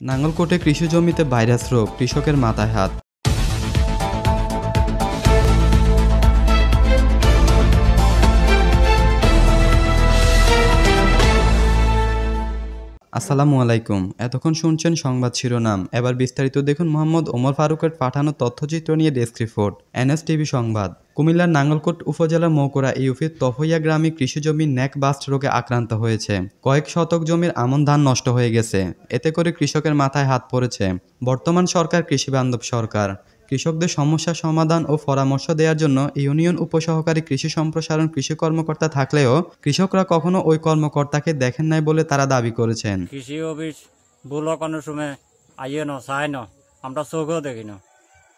নাঙ্গলকোটে কৃষি জমিতে ভাইরাস রোগ কৃষকের মাথায় হাত। আসসালামু আলাইকুম। এতক্ষণ শুনছেন সংবাদ শিরোনাম। এবার বিস্তারিত দেখুন মোহাম্মদ ওমর ফারুকের পাঠানো তথ্যচিত্র নিয়ে ডেস্ক রিপোর্ট এনএসটিভি সংবাদ। কুমিল্লার নাঙ্গলকোট উপজেলার মৌকরা ইউপির তহইয়া গ্রামে কৃষিজমি ন্যাক বাস্ট রোগে আক্রান্ত হয়েছে। কয়েক শতক জমির আমন ধান নষ্ট হয়ে গেছে। এতে করে কৃষকের মাথায় হাত পড়েছে। বর্তমান সরকার কৃষিবান্ধব সরকার। কৃষকদের সমস্যা সমাধান ও পরামর্শ দেওয়ার জন্য ইউনিয়ন উপসহকারী কৃষি সম্প্রসারণ কৃষি কর্মকর্তা থাকলেও কৃষকরা কখনো ওই কর্মকর্তাকে দেখেন নাই বলে তারা দাবি করেছেন। কৃষি অফিস ব্লক অনুসমে আইয়ে ন চাই ন। আমরা চোখও দেখি না।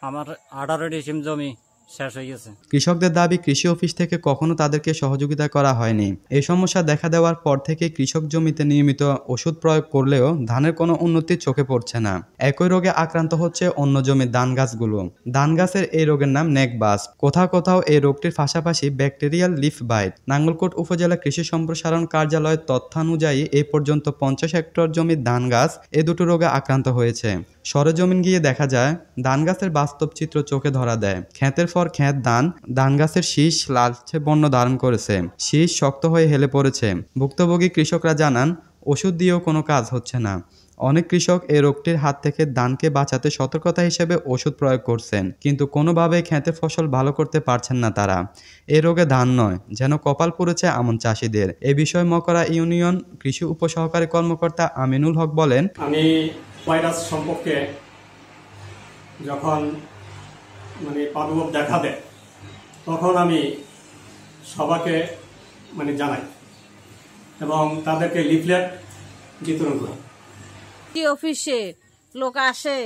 আমার আঠারো ডিসিম জমি শেষ হয়ে গেছে। কৃষকদের দাবি, কৃষি অফিস থেকে কখনো তাদেরকে সহযোগিতা করা হয়নি। এই সমস্যা দেখা দেওয়ার পর থেকে কৃষক জমিতে নিয়মিত ওষুধ প্রয়োগ করলেও ধানের কোনো উন্নতি চোখে পড়ছে না। একই রোগে আক্রান্ত হচ্ছে অন্য জমির ধান গাছগুলো ধান গাছের এই রোগের নাম নেকবাস। কোথাও কোথাও এই রোগটির পাশাপাশি ব্যাকটেরিয়াল লিফ বাইট নাঙ্গলকোট উপজেলা কৃষি সম্প্রসারণ কার্যালয়ের তথ্যানুযায়ী এই পর্যন্ত পঞ্চাশ হেক্টর জমির ধান গাছ এ দুটো রোগে আক্রান্ত হয়েছে। সরেজমিন গিয়ে দেখা যায় ধান গাছের বাস্তব চিত্র চোখে ধরা দেয়। ক্ষেতের পর ক্ষেত ধান ধান গাছের শীষ লালচে বর্ণ ধারণ করেছে। শীষ শক্ত হয়ে হেলে পড়েছে। ভুক্তভোগী কৃষকরা জানান, ওষুধ দিয়েও কোনো কাজ হচ্ছে না। অনেক কৃষক এই রোগটির হাত থেকে ধানকে বাঁচাতে সতর্কতা হিসেবে ওষুধ প্রয়োগ করছেন, কিন্তু কোনোভাবে খেতে ফসল ভালো করতে পারছেন না তারা। এই রোগে ধান নয়, যেন কপাল পড়েছে আমন চাষিদের। এ বিষয়ে মকরা ইউনিয়ন কৃষি উপসহকারী কর্মকর্তা আমিনুল হক বলেন, আমি ভাইরাস সম্পর্কে যখন মানে প্রাদুর্ভাব দেখা দেয় তখন আমি সবাকে মানে জানাই এবং তাদেরকে লিফলেট বিতরণ করি। কি অফিসে লোক আসে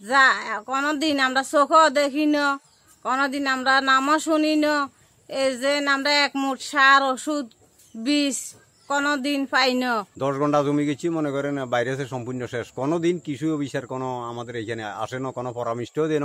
যা কোনোদিন আমরা চোখও দেখি না কোনোদিন আমরা নামও শুনি না এই যে আমরা এক মুঠ সার ওষুধ বিষ কোনোদিন পাই না দশ ঘণ্টা জমি গেছি মনে করেন বাইরে সম্পূর্ণ শেষ। কোনো দিন কৃষি অফিসের কোনো আমাদের এখানে আসে না কোনো পরামর্শও দেন